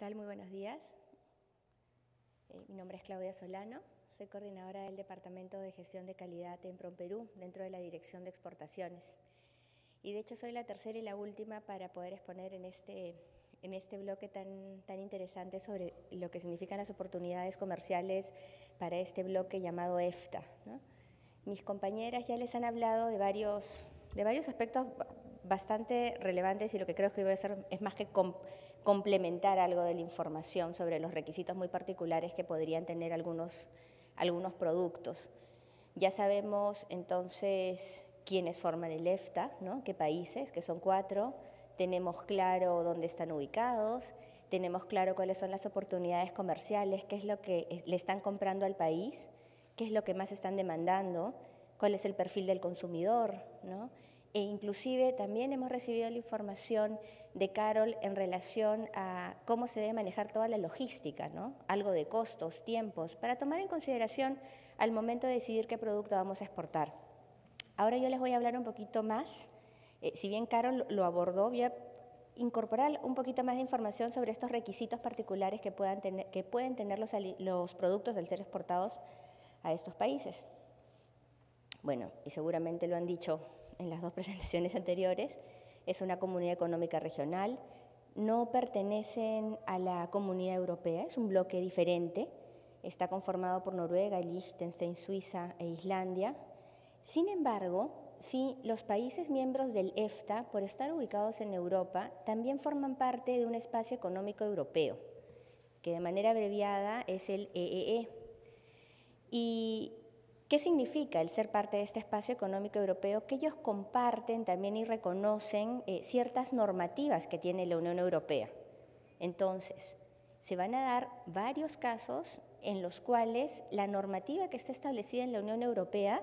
tal? Muy buenos días. Eh, mi nombre es Claudia Solano, soy coordinadora del Departamento de Gestión de Calidad en PROMPERÚ, dentro de la Dirección de Exportaciones. Y de hecho soy la tercera y la última para poder exponer en este, en este bloque tan, tan interesante sobre lo que significan las oportunidades comerciales para este bloque llamado EFTA. Mis compañeras ya les han hablado de varios, de varios aspectos bastante relevantes y lo que creo que voy a hacer es más que complementar algo de la información sobre los requisitos muy particulares que podrían tener algunos, algunos productos. Ya sabemos entonces quiénes forman el EFTA, ¿no? qué países, que son cuatro, tenemos claro dónde están ubicados, tenemos claro cuáles son las oportunidades comerciales, qué es lo que le están comprando al país, qué es lo que más están demandando, cuál es el perfil del consumidor, ¿no? E inclusive también hemos recibido la información de Carol en relación a cómo se debe manejar toda la logística, ¿no? algo de costos, tiempos, para tomar en consideración al momento de decidir qué producto vamos a exportar. Ahora yo les voy a hablar un poquito más, eh, si bien Carol lo abordó, voy a incorporar un poquito más de información sobre estos requisitos particulares que, puedan tener, que pueden tener los, los productos del ser exportados a estos países. Bueno, y seguramente lo han dicho en las dos presentaciones anteriores, es una comunidad económica regional, no pertenecen a la comunidad europea, es un bloque diferente, está conformado por Noruega, Liechtenstein, Suiza e Islandia. Sin embargo, sí, los países miembros del EFTA, por estar ubicados en Europa, también forman parte de un espacio económico europeo, que de manera abreviada es el EEE. E. Y ¿Qué significa el ser parte de este espacio económico europeo? Que ellos comparten también y reconocen eh, ciertas normativas que tiene la Unión Europea. Entonces, se van a dar varios casos en los cuales la normativa que está establecida en la Unión Europea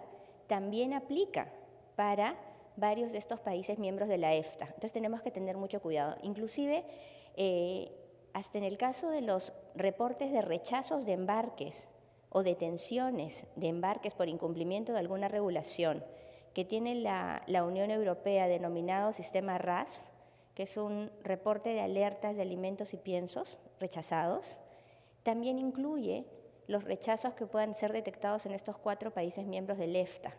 también aplica para varios de estos países miembros de la EFTA. Entonces tenemos que tener mucho cuidado. Inclusive, eh, hasta en el caso de los reportes de rechazos de embarques o detenciones de embarques por incumplimiento de alguna regulación que tiene la, Unión Europea denominado sistema RASF, que es un reporte de alertas de alimentos y piensos rechazados, también incluye los rechazos que puedan ser detectados en estos cuatro países miembros del EFTA.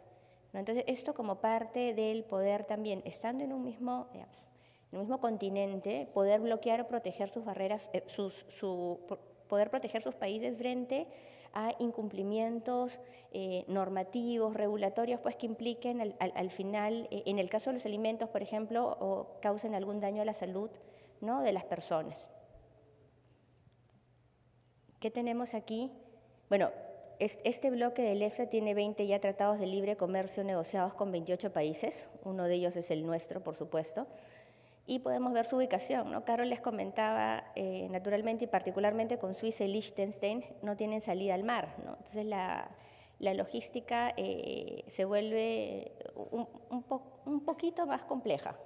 Entonces, esto como parte del poder también, estando en un mismo, en un mismo continente, poder bloquear o proteger sus barreras, eh, sus, su, poder proteger sus países frente a incumplimientos eh, normativos, regulatorios, pues que impliquen al, final, eh, en el caso de los alimentos, por ejemplo, o causen algún daño a la salud ¿no? de las personas. ¿Qué tenemos aquí? Bueno, este bloque del EFTA tiene 20 ya tratados de libre comercio negociados con 28 países, uno de ellos es el nuestro, por supuesto y podemos ver su ubicación. ¿no? Carol les comentaba, eh, naturalmente y particularmente con Suiza y Liechtenstein, no tienen salida al mar. ¿no? Entonces la, la logística eh, se vuelve un, un, poquito más compleja.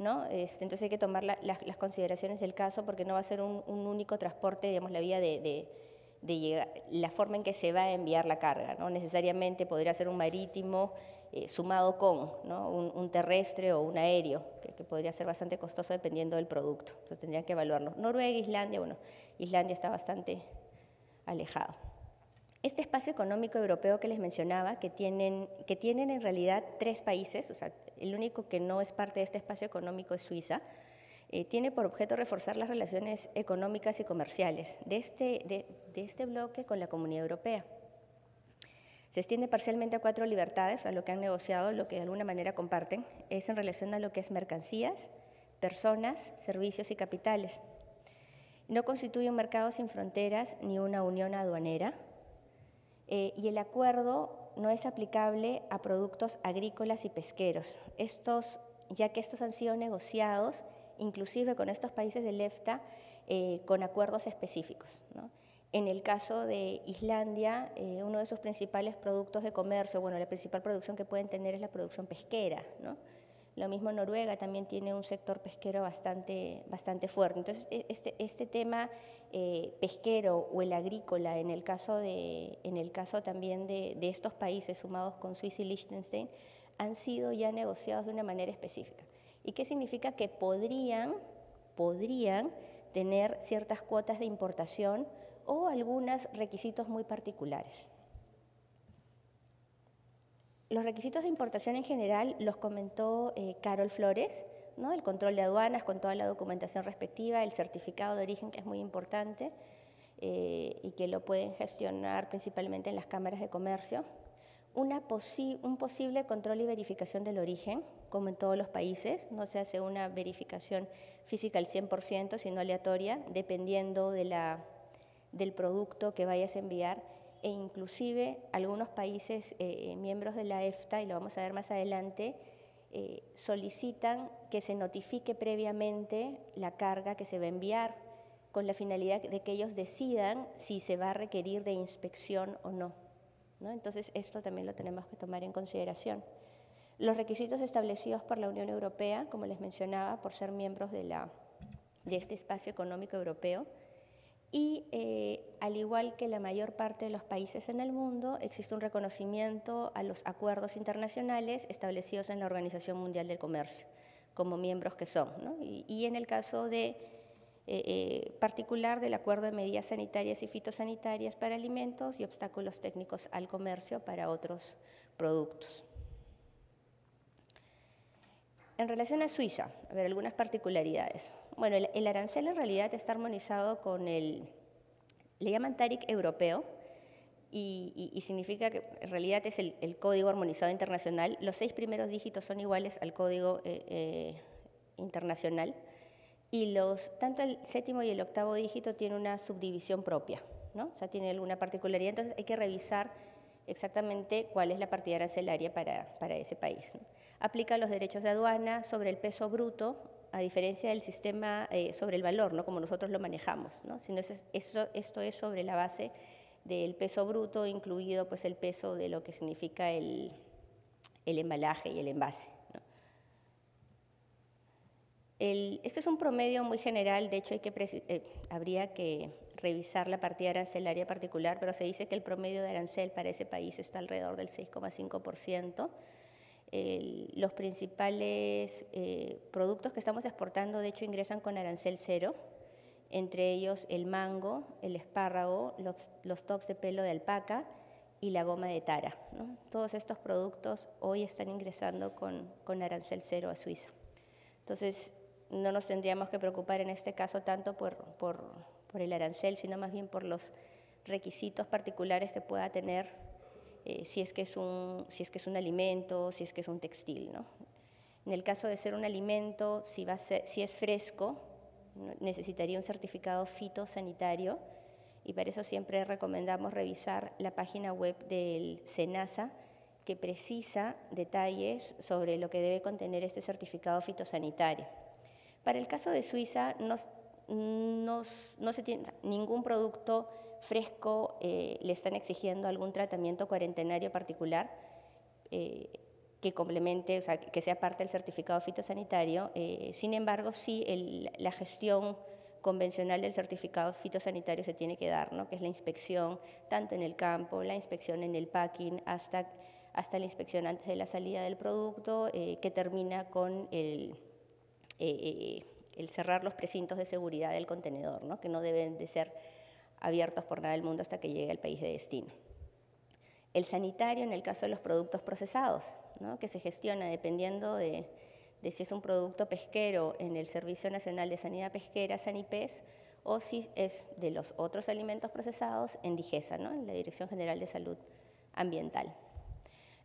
¿no? Este, entonces hay que tomar las consideraciones del caso porque no va a ser un, único transporte, digamos, la vía de, de, de llegar, la forma en que se va a enviar la carga. ¿no? Necesariamente podría ser un marítimo, eh, sumado con un, terrestre o un aéreo, que, podría ser bastante costoso dependiendo del producto. Entonces tendrían que evaluarlo. Noruega, Islandia, bueno, Islandia está bastante alejado. Este espacio económico europeo que les mencionaba, que tienen, que tienen en realidad tres países, o sea, el único que no es parte de este espacio económico es Suiza, eh, tiene por objeto reforzar las relaciones económicas y comerciales de este, de este bloque con la Comunidad Europea. Se extiende parcialmente a cuatro libertades, a lo que han negociado, lo que de alguna manera comparten, es en relación a lo que es mercancías, personas, servicios y capitales. No constituye un mercado sin fronteras ni una unión aduanera, eh, y el acuerdo no es aplicable a productos agrícolas y pesqueros, estos, ya que estos han sido negociados, inclusive con estos países del EFTA, eh, con acuerdos específicos. En el caso de Islandia, eh, uno de sus principales productos de comercio, bueno, la principal producción que pueden tener es la producción pesquera, ¿no? Lo mismo Noruega también tiene un sector pesquero bastante, bastante fuerte. Entonces, e, este, este tema eh, pesquero o el agrícola, en el caso, de, en el caso también de, de estos países sumados con Suiza y Liechtenstein, han sido ya negociados de una manera específica. ¿Y qué significa? Que podrían, podrían tener ciertas cuotas de importación o algunos requisitos muy particulares. Los requisitos de importación en general los comentó eh, Carol Flores, ¿no? el control de aduanas con toda la documentación respectiva, el certificado de origen que es muy importante eh, y que lo pueden gestionar principalmente en las cámaras de comercio. Una un posible control y verificación del origen, como en todos los países, no se hace una verificación física al 100%, sino aleatoria, dependiendo de la, del producto que vayas a enviar e inclusive algunos países eh, miembros de la EFTA, y lo vamos a ver más adelante, eh, solicitan que se notifique previamente la carga que se va a enviar con la finalidad de que ellos decidan si se va a requerir de inspección o no. ¿no? Entonces, esto también lo tenemos que tomar en consideración. Los requisitos establecidos por la Unión Europea, como les mencionaba, por ser miembros de, la, de este espacio económico europeo, y eh, al igual que la mayor parte de los países en el mundo, existe un reconocimiento a los acuerdos internacionales establecidos en la Organización Mundial del Comercio, como miembros que son. Y, en el caso de, eh, eh, particular del Acuerdo de Medidas Sanitarias y Fitosanitarias para Alimentos y Obstáculos Técnicos al Comercio para otros productos. En relación a Suiza, a ver algunas particularidades. Bueno, el, arancel en realidad está armonizado con el, le llaman TARIC europeo, y, significa que en realidad es el, código armonizado internacional. Los seis primeros dígitos son iguales al código eh, eh, internacional y los, tanto el séptimo y el octavo dígito tienen una subdivisión propia, ¿no? o sea, tiene alguna particularidad, entonces hay que revisar exactamente cuál es la partida arancelaria para, para ese país. Aplica los derechos de aduana sobre el peso bruto a diferencia del sistema eh, sobre el valor, ¿no? como nosotros lo manejamos, ¿no? sino esto es sobre la base del peso bruto, incluido pues, el peso de lo que significa el, el embalaje y el envase. El, este es un promedio muy general, de hecho hay que, eh, habría que revisar la partida arancelaria particular, pero se dice que el promedio de arancel para ese país está alrededor del 6,5% los principales eh, productos que estamos exportando, de hecho, ingresan con arancel cero, entre ellos el mango, el espárrago, los, tops de pelo de alpaca y la goma de tara. Todos estos productos hoy están ingresando con, con arancel cero a Suiza. Entonces, no nos tendríamos que preocupar en este caso tanto por, por, por el arancel, sino más bien por los requisitos particulares que pueda tener eh, si, es que es un, si es que es un alimento, si es que es un textil. ¿no? En el caso de ser un alimento, si, va si es fresco, necesitaría un certificado fitosanitario y para eso siempre recomendamos revisar la página web del SENASA que precisa detalles sobre lo que debe contener este certificado fitosanitario. Para el caso de Suiza, no, no, no se tiene ningún producto fresco eh, le están exigiendo algún tratamiento cuarentenario particular eh, que complemente, o sea, que sea parte del certificado fitosanitario. Eh, sin embargo, sí la gestión convencional del certificado fitosanitario se tiene que dar, ¿no? que es la inspección tanto en el campo, la inspección en el packing, hasta, hasta la inspección antes de la salida del producto, que termina con el, el cerrar los precintos de seguridad del contenedor, ¿no? que no deben de ser abiertos por nada del mundo hasta que llegue al país de destino. El sanitario en el caso de los productos procesados, que se gestiona dependiendo de, si es un producto pesquero en el Servicio Nacional de Sanidad Pesquera, SANIPES, o si es de los otros alimentos procesados en DIGESA, en la Dirección General de Salud Ambiental.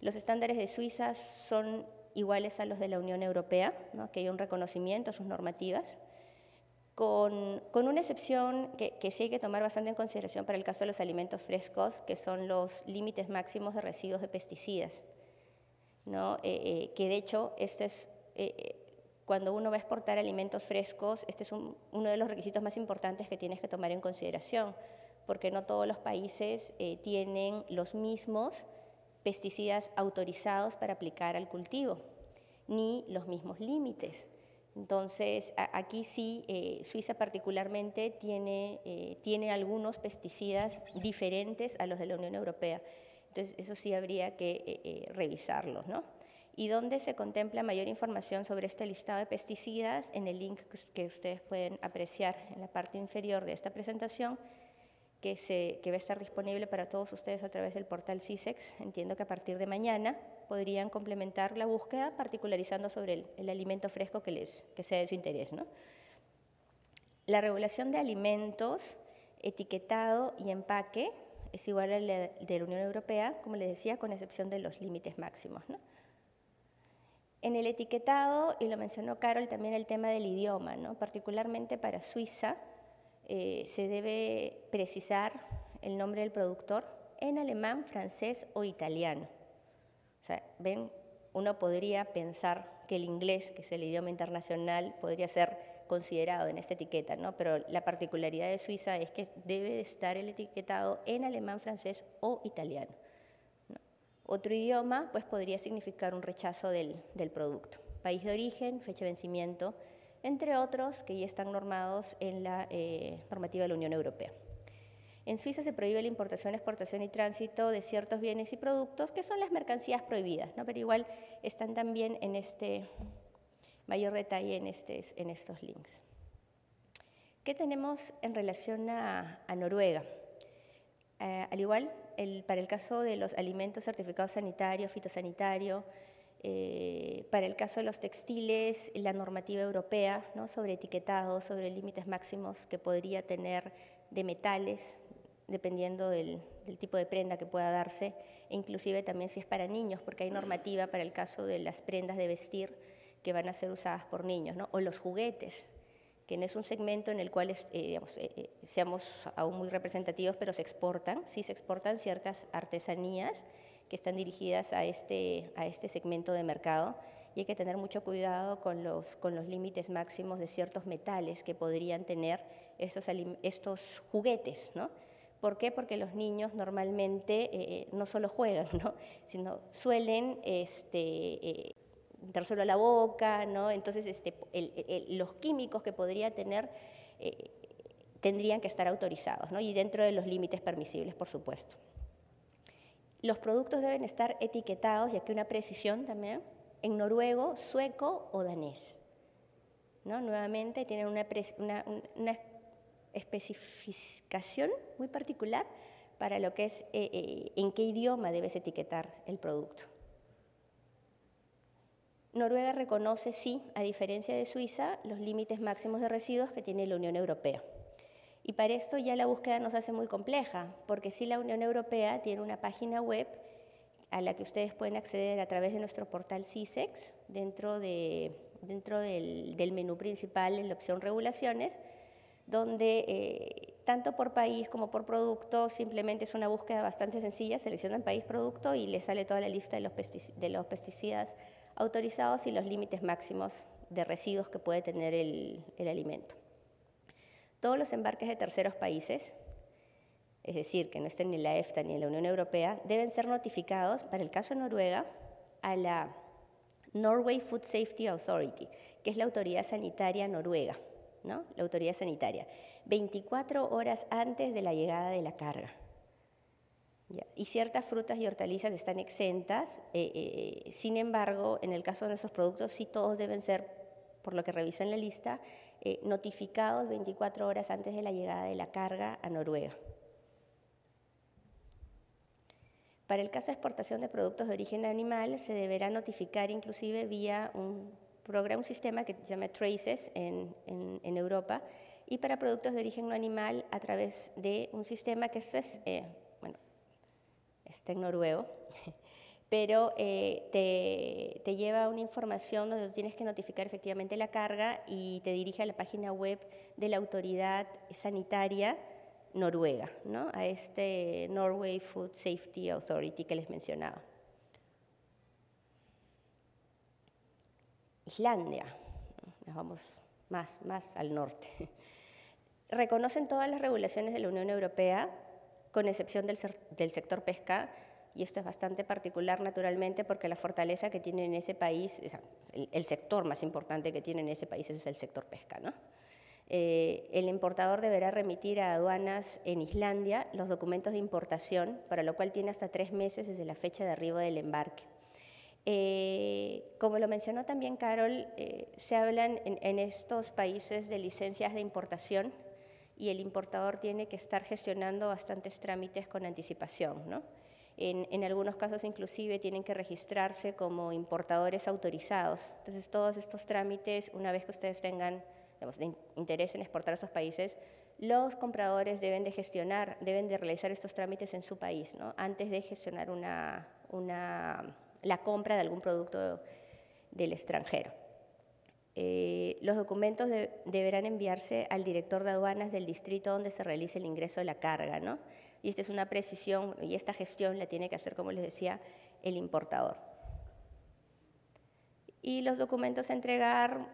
Los estándares de Suiza son iguales a los de la Unión Europea, que hay un reconocimiento a sus normativas con, una excepción que, sí hay que tomar bastante en consideración para el caso de los alimentos frescos, que son los límites máximos de residuos de pesticidas. ¿no? Eh, eh, que de hecho, este es, eh, cuando uno va a exportar alimentos frescos, este es uno de los requisitos más importantes que tienes que tomar en consideración, porque no todos los países tienen los mismos pesticidas autorizados para aplicar al cultivo, ni los mismos límites. Entonces, aquí sí, eh, Suiza particularmente tiene, eh, tiene algunos pesticidas diferentes a los de la Unión Europea. Entonces, eso sí habría que eh, revisarlos. ¿no? y donde se contempla mayor información sobre este listado de pesticidas en el link que ustedes pueden apreciar en la parte inferior de esta presentación, que, se, que va a estar disponible para todos ustedes a través del portal CISEX. Entiendo que a partir de mañana podrían complementar la búsqueda particularizando sobre el, el alimento fresco que, les, que sea de su interés. ¿no? La regulación de alimentos, etiquetado y empaque es igual a la de la Unión Europea, como les decía, con excepción de los límites máximos. ¿no? En el etiquetado, y lo mencionó Carol, también el tema del idioma, ¿no? particularmente para Suiza, eh, se debe precisar el nombre del productor en alemán, francés o italiano. O sea, uno podría pensar que el inglés, que es el idioma internacional, podría ser considerado en esta etiqueta, ¿no? pero la particularidad de Suiza es que debe estar el etiquetado en alemán, francés o italiano. Otro idioma pues podría significar un rechazo del, producto. País de origen, fecha de vencimiento, entre otros que ya están normados en la eh, normativa de la Unión Europea. En Suiza se prohíbe la importación, exportación y tránsito de ciertos bienes y productos que son las mercancías prohibidas, pero igual están también en este mayor detalle en, este, estos links. ¿Qué tenemos en relación a, Noruega? Eh, al igual para el caso de los alimentos certificados sanitarios, fitosanitario, eh, para el caso de los textiles, la normativa europea sobre etiquetado, sobre límites máximos que podría tener de metales, dependiendo del, tipo de prenda que pueda darse, e inclusive también si es para niños, porque hay normativa para el caso de las prendas de vestir que van a ser usadas por niños, ¿no? o los juguetes, que no es un segmento en el cual eh, eh, eh, seamos aún muy representativos, pero se exportan, sí se exportan ciertas artesanías que están dirigidas a este, a este segmento de mercado y hay que tener mucho cuidado con los, con los límites máximos de ciertos metales que podrían tener estos, estos juguetes, ¿no? ¿Por qué? Porque los niños normalmente no solo juegan, ¿no? sino suelen este, solo a la boca, ¿no? Entonces este, los químicos que podría tener eh, tendrían que estar autorizados, ¿no? Y dentro de los límites permisibles, por supuesto. Los productos deben estar etiquetados, y aquí una precisión también, en noruego, sueco o danés. ¿no? Nuevamente tienen una, una, especificación muy particular para lo que es eh, eh, en qué idioma debes etiquetar el producto. Noruega reconoce, sí, a diferencia de Suiza, los límites máximos de residuos que tiene la Unión Europea. Y para esto ya la búsqueda nos hace muy compleja, porque sí la Unión Europea tiene una página web a la que ustedes pueden acceder a través de nuestro portal CISEX, dentro, de, dentro del, menú principal en la opción regulaciones, donde eh, tanto por país como por producto simplemente es una búsqueda bastante sencilla, seleccionan país, producto y le sale toda la lista de los, de los pesticidas autorizados y los límites máximos de residuos que puede tener el, alimento. Todos los embarques de terceros países, es decir, que no estén ni en la EFTA ni en la Unión Europea, deben ser notificados, para el caso de Noruega, a la Norway Food Safety Authority, que es la autoridad sanitaria noruega, ¿no? la autoridad sanitaria, 24 horas antes de la llegada de la carga. Y ciertas frutas y hortalizas están exentas, eh, eh, sin embargo, en el caso de nuestros productos, sí todos deben ser, por lo que revisan la lista, eh, notificados 24 horas antes de la llegada de la carga a Noruega. Para el caso de exportación de productos de origen animal, se deberá notificar inclusive vía un programa, un sistema que se llama Traces en, en, Europa, y para productos de origen no animal a través de un sistema que es está en noruego, pero eh, te, lleva a una información donde tienes que notificar efectivamente la carga y te dirige a la página web de la autoridad sanitaria noruega, ¿no? a este Norway Food Safety Authority que les mencionaba. Islandia, nos vamos más, más al norte. Reconocen todas las regulaciones de la Unión Europea con excepción del, sector pesca, y esto es bastante particular naturalmente porque la fortaleza que tiene en ese país, el, sector más importante que tiene en ese país es el sector pesca. ¿no? Eh, el importador deberá remitir a aduanas en Islandia los documentos de importación, para lo cual tiene hasta tres meses desde la fecha de arribo del embarque. Eh, como lo mencionó también Carol, eh, se hablan en, estos países de licencias de importación y el importador tiene que estar gestionando bastantes trámites con anticipación. ¿no? En, en, algunos casos inclusive tienen que registrarse como importadores autorizados. Entonces todos estos trámites, una vez que ustedes tengan interés en exportar a estos países, los compradores deben de gestionar, deben de realizar estos trámites en su país, ¿no? antes de gestionar una, una, la compra de algún producto del extranjero. Eh, los documentos deberán enviarse al director de aduanas del distrito donde se realice el ingreso de la carga, ¿no? Y esta es una precisión y esta gestión la tiene que hacer, como les decía, el importador. Y los documentos a entregar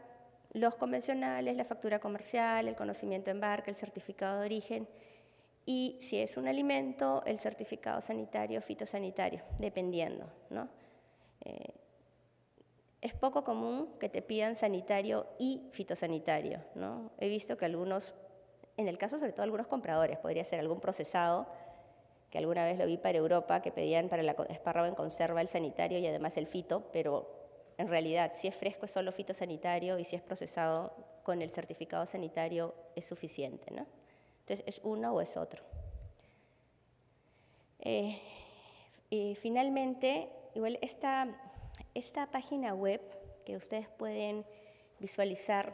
los convencionales, la factura comercial, el conocimiento embarque, el certificado de origen y si es un alimento, el certificado sanitario, fitosanitario, dependiendo. ¿no? Eh, es poco común que te pidan sanitario y fitosanitario. ¿no? He visto que algunos, en el caso sobre todo algunos compradores, podría ser algún procesado, que alguna vez lo vi para Europa, que pedían para el espárrago en conserva el sanitario y además el fito, pero en realidad, si es fresco es solo fitosanitario y si es procesado con el certificado sanitario es suficiente. ¿no? Entonces, ¿es uno o es otro? Eh, y finalmente, igual esta, esta página web que ustedes pueden visualizar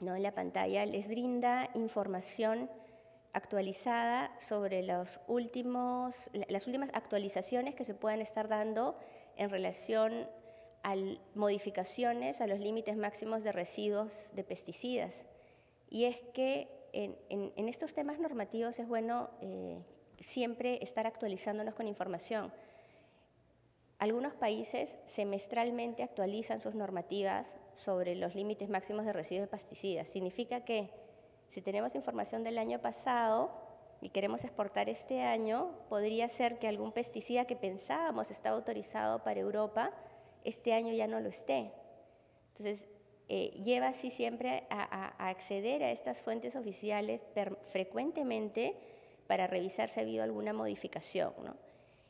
¿no? en la pantalla les brinda información actualizada sobre los últimos, las últimas actualizaciones que se puedan estar dando en relación a modificaciones a los límites máximos de residuos de pesticidas. Y es que en, estos temas normativos es bueno eh, siempre estar actualizándonos con información. Algunos países semestralmente actualizan sus normativas sobre los límites máximos de residuos de pesticidas. Significa que si tenemos información del año pasado y queremos exportar este año, podría ser que algún pesticida que pensábamos estaba autorizado para Europa este año ya no lo esté. Entonces, eh, lleva así siempre a, acceder a estas fuentes oficiales frecuentemente para revisar si ha habido alguna modificación.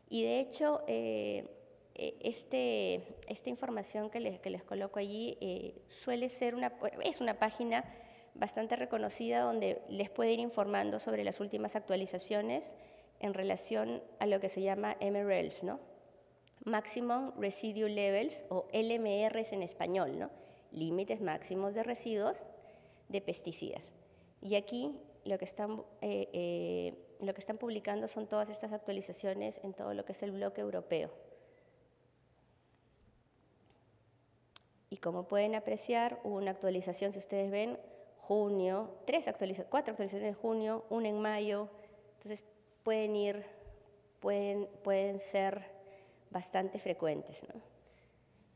Y de hecho, eh, este, esta información que les, que les coloco allí suele ser una, es una página bastante reconocida donde les puede ir informando sobre las últimas actualizaciones en relación a lo que se llama MRLs, ¿no? Maximum Residue Levels, o LMRs en español, ¿no? límites máximos de residuos de pesticidas. Y aquí lo que, están, eh, eh, lo que están publicando son todas estas actualizaciones en todo lo que es el bloque europeo. Como pueden apreciar, hubo una actualización, si ustedes ven, junio, tres actualizaciones, cuatro actualizaciones en junio, una en mayo. Entonces pueden ir, pueden, pueden ser bastante frecuentes. ¿no?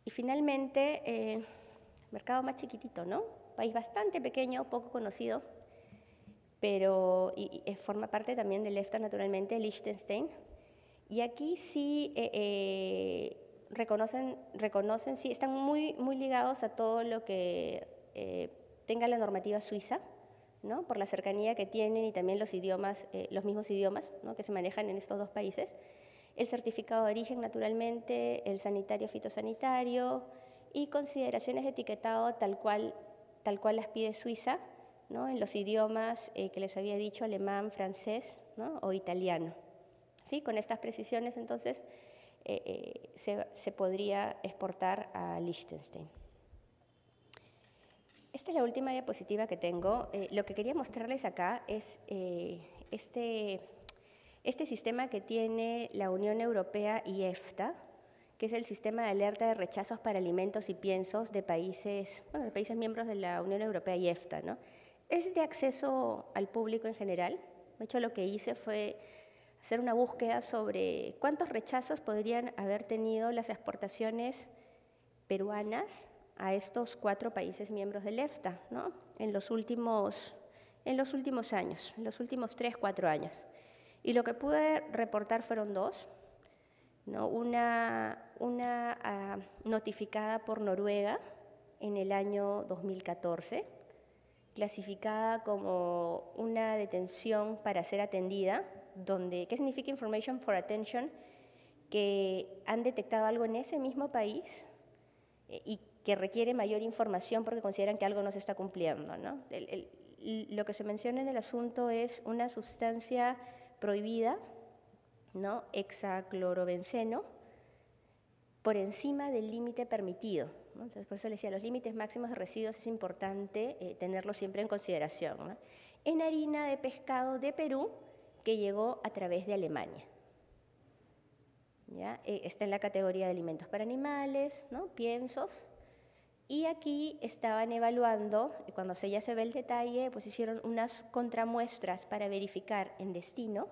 Y finalmente, eh, mercado más chiquitito, ¿no? País bastante pequeño, poco conocido, pero y, forma parte también del EFTA naturalmente, Liechtenstein. Y aquí sí eh, eh, reconocen, reconocen, sí, están muy, muy ligados a todo lo que tenga la normativa suiza, ¿no? por la cercanía que tienen y también los idiomas, los mismos idiomas ¿no? que se manejan en estos dos países el certificado de origen naturalmente, el sanitario fitosanitario y consideraciones de etiquetado tal cual, tal cual las pide Suiza, ¿no? en los idiomas eh, que les había dicho, alemán, francés o italiano. ¿Sí? Con estas precisiones entonces eh, eh, se, se, podría exportar a Liechtenstein. Esta es la última diapositiva que tengo. lo que quería mostrarles acá es este este sistema que tiene la Unión Europea y EFTA, que es el sistema de alerta de rechazos para alimentos y piensos de países, de países miembros de la Unión Europea y EFTA, ¿no? es de acceso al público en general. De hecho, lo que hice fue hacer una búsqueda sobre cuántos rechazos podrían haber tenido las exportaciones peruanas a estos cuatro países miembros del EFTA ¿no? en, los últimos, en los últimos años, en los últimos tres, cuatro años. Y lo que pude reportar fueron dos. ¿no? Una, una ah, notificada por Noruega en el año 2014, clasificada como una detención para ser atendida, donde, ¿qué significa Information for Attention? que han detectado algo en ese mismo país eh, y que requiere mayor información porque consideran que algo no se está cumpliendo. ¿no? lo que se menciona en el asunto es una sustancia prohibida, ¿no? hexaclorobenceno, por encima del límite permitido. Entonces, por eso le decía, los límites máximos de residuos es importante eh, tenerlos siempre en consideración. En harina de pescado de Perú, que llegó a través de Alemania. ¿Ya? Eh, está en la categoría de alimentos para animales, ¿no? piensos. Y aquí estaban evaluando, y cuando se ya se ve el detalle, pues hicieron unas contramuestras para verificar en destino,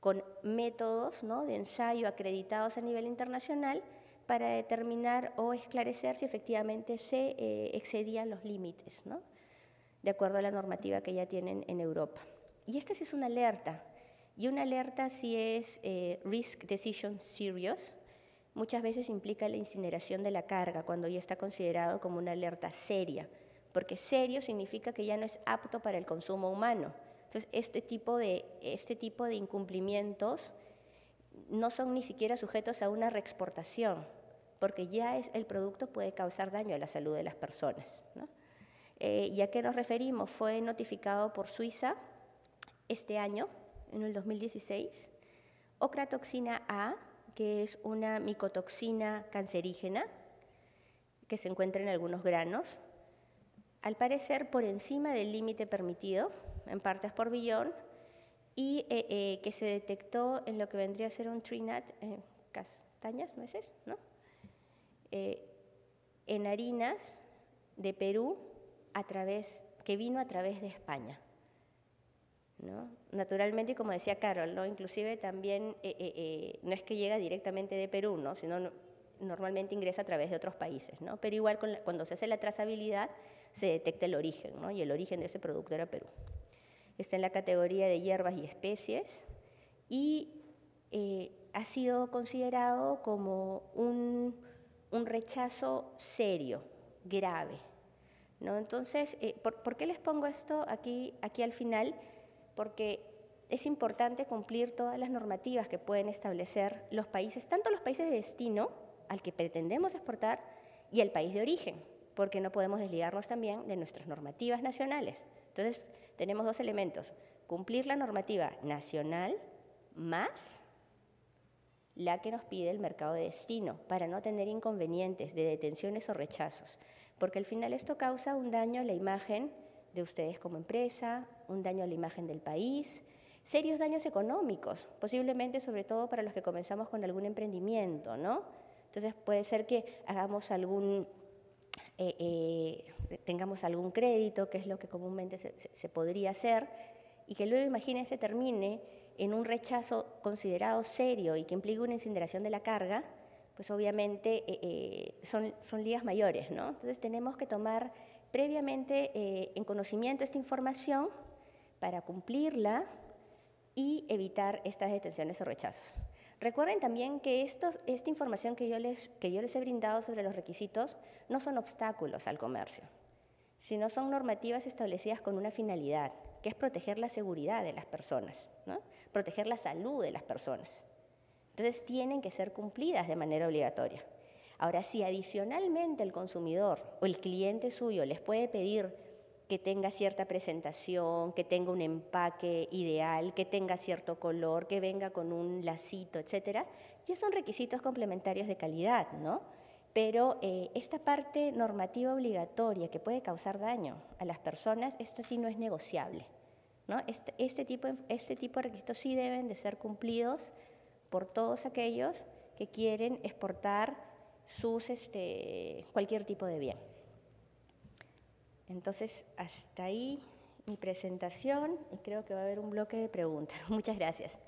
con métodos ¿no? de ensayo acreditados a nivel internacional, para determinar o esclarecer si efectivamente se eh, excedían los límites, ¿no? de acuerdo a la normativa que ya tienen en Europa. Y esta sí es una alerta, y una alerta si es eh, Risk Decision Serious, muchas veces implica la incineración de la carga cuando ya está considerado como una alerta seria, porque serio significa que ya no es apto para el consumo humano. Entonces, este tipo de, este tipo de incumplimientos no son ni siquiera sujetos a una reexportación, porque ya es, el producto puede causar daño a la salud de las personas. Eh, ¿Y a qué nos referimos? Fue notificado por Suiza este año, en el 2016, ocratoxina A, que es una micotoxina cancerígena que se encuentra en algunos granos, al parecer por encima del límite permitido, en partes por billón, y eh, eh, que se detectó en lo que vendría a ser un trinat, eh, castañas, nueces, ¿no? en harinas de Perú a través, que vino a través de España. Naturalmente, como decía Carol, ¿no? inclusive también no es que llega directamente de Perú, ¿no? sino normalmente ingresa a través de otros países. ¿no? Pero igual cuando se hace la trazabilidad se detecta el origen, ¿no? y el origen de ese producto era Perú está en la categoría de hierbas y especies y eh, ha sido considerado como un, rechazo serio, grave. ¿no? Entonces, eh, ¿por, qué les pongo esto aquí, aquí al final? Porque es importante cumplir todas las normativas que pueden establecer los países, tanto los países de destino al que pretendemos exportar y el país de origen, porque no podemos desligarnos también de nuestras normativas nacionales. Entonces, tenemos dos elementos, cumplir la normativa nacional más la que nos pide el mercado de destino, para no tener inconvenientes de detenciones o rechazos, porque al final esto causa un daño a la imagen de ustedes como empresa, un daño a la imagen del país, serios daños económicos, posiblemente sobre todo para los que comenzamos con algún emprendimiento, ¿no? Entonces puede ser que hagamos algún eh, eh, tengamos algún crédito, que es lo que comúnmente se, podría hacer, y que luego, imagínense, termine en un rechazo considerado serio y que implique una incineración de la carga, pues obviamente eh, son, son ligas mayores, ¿no? Entonces tenemos que tomar previamente en conocimiento esta información para cumplirla y evitar estas detenciones o rechazos. Recuerden también que esta información que yo, les, que yo les he brindado sobre los requisitos no son obstáculos al comercio, sino son normativas establecidas con una finalidad, que es proteger la seguridad de las personas, proteger la salud de las personas. Entonces tienen que ser cumplidas de manera obligatoria. Ahora, si adicionalmente el consumidor o el cliente suyo les puede pedir que tenga cierta presentación, que tenga un empaque ideal, que tenga cierto color, que venga con un lacito, etcétera, ya son requisitos complementarios de calidad, ¿no? Pero eh, esta parte normativa obligatoria que puede causar daño a las personas, esta sí no es negociable. ¿no? Este, este, tipo, este tipo de requisitos sí deben de ser cumplidos por todos aquellos que quieren exportar sus, este, cualquier tipo de bien. Entonces, hasta ahí mi presentación y creo que va a haber un bloque de preguntas. Muchas gracias.